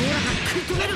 オーラが食い止める。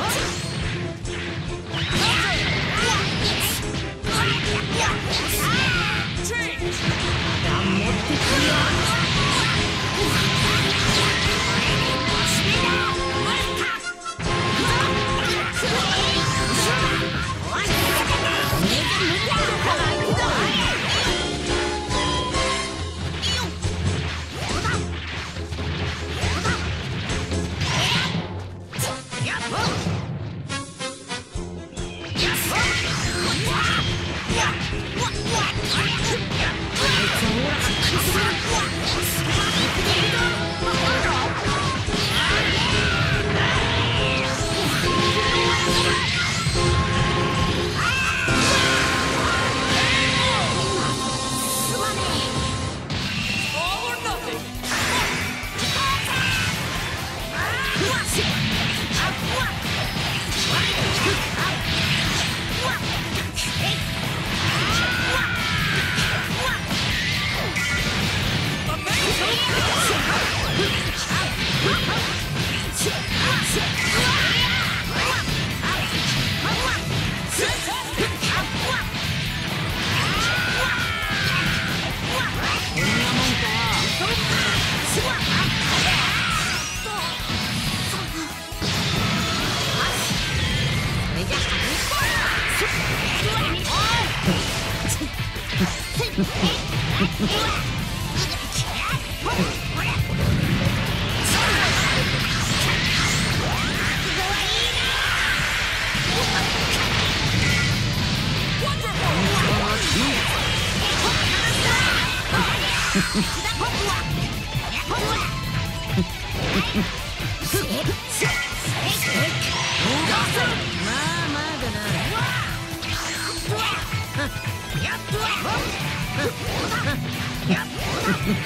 Yeah.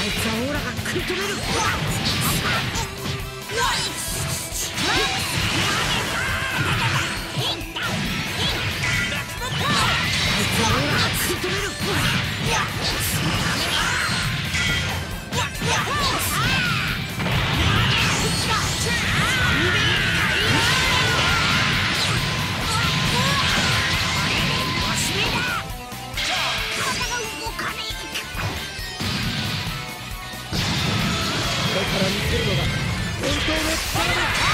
あいつはオーラが食い止める。本当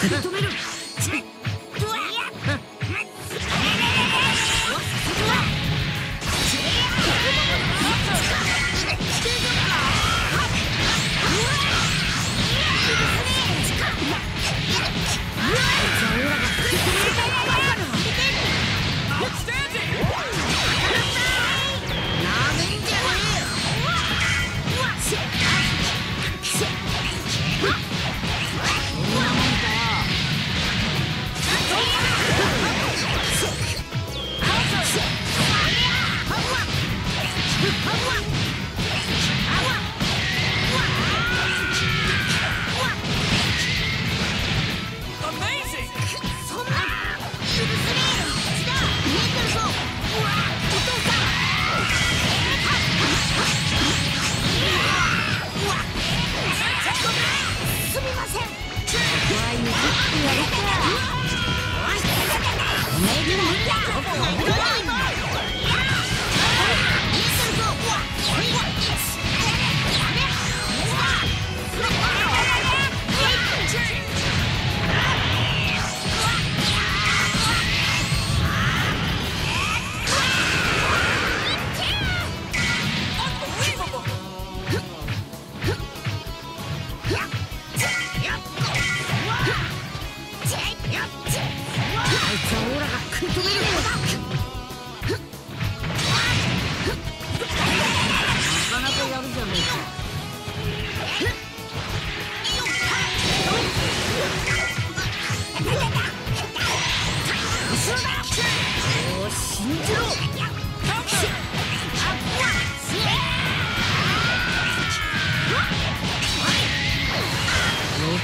認める。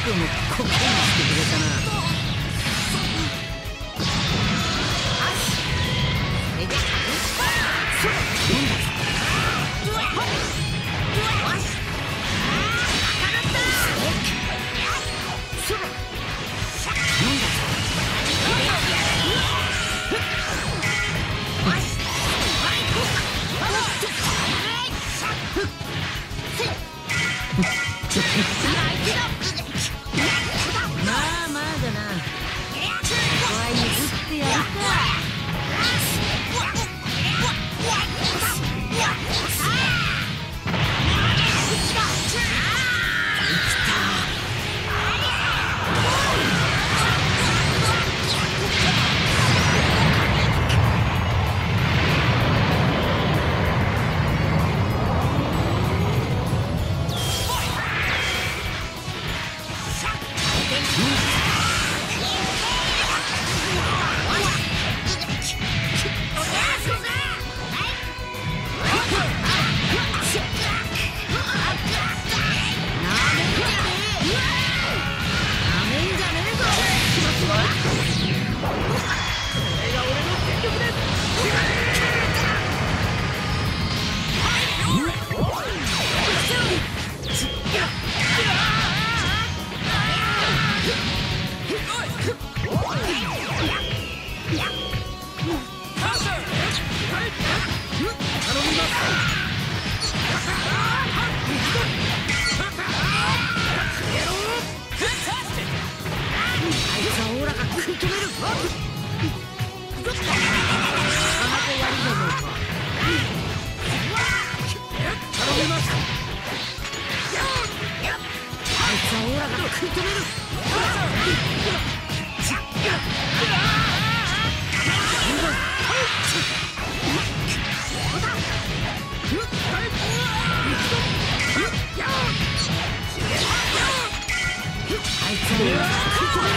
くもここにしてくれたな。食い止めるあいつは食い止める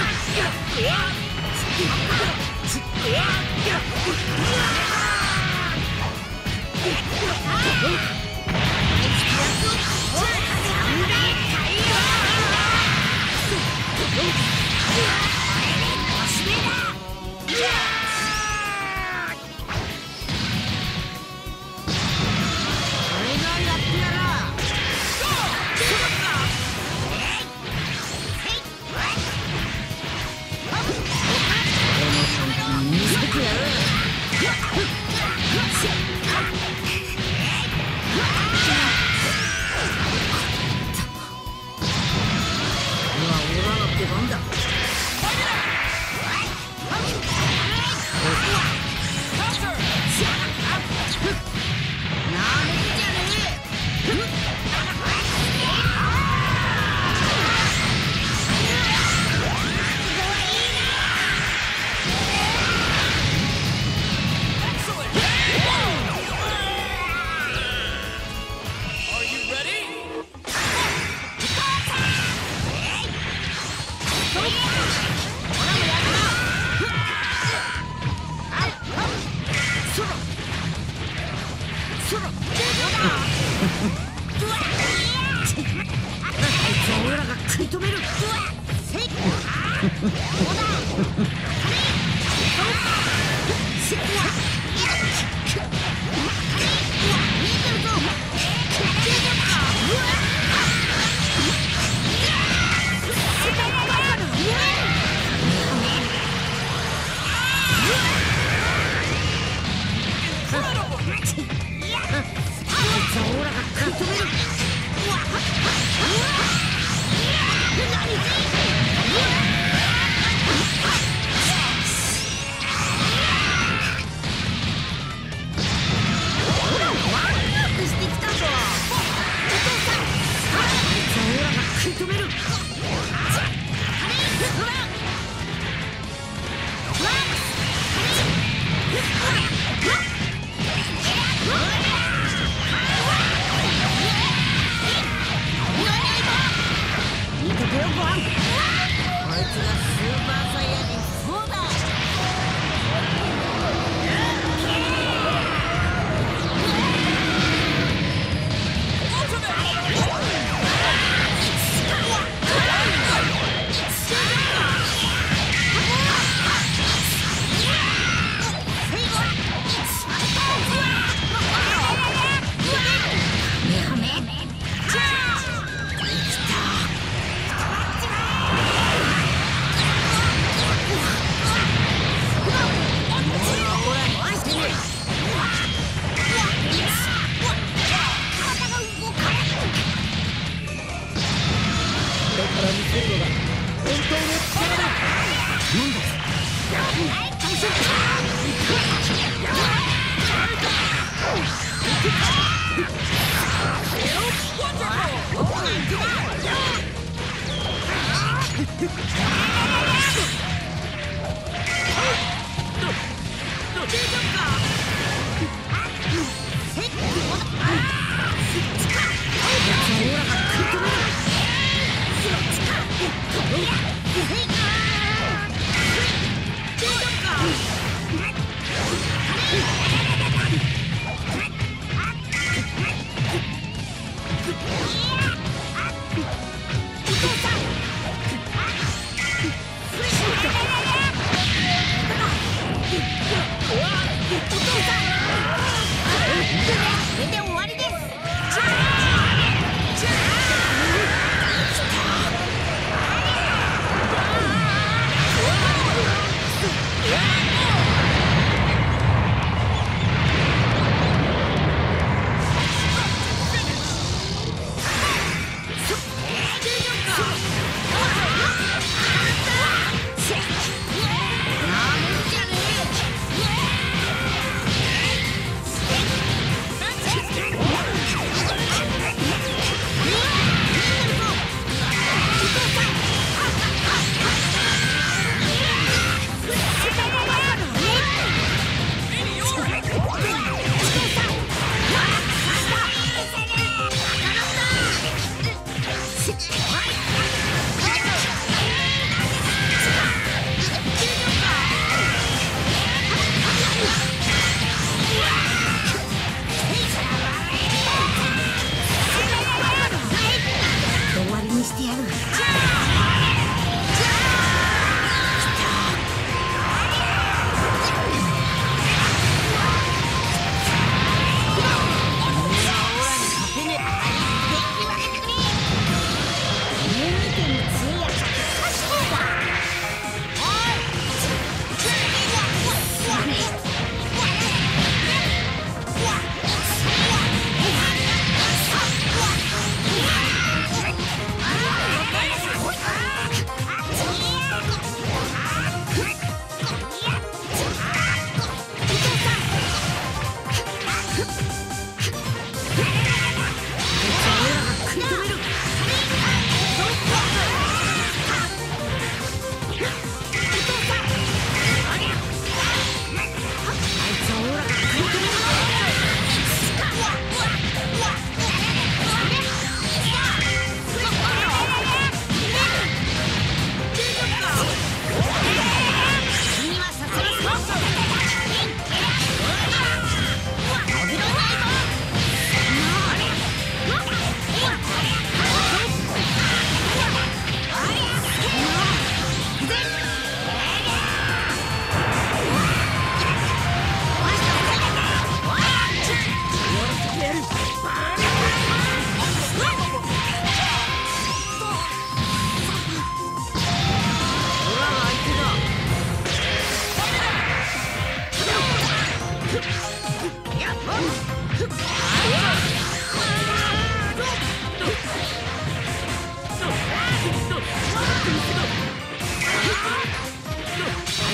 うわ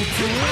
to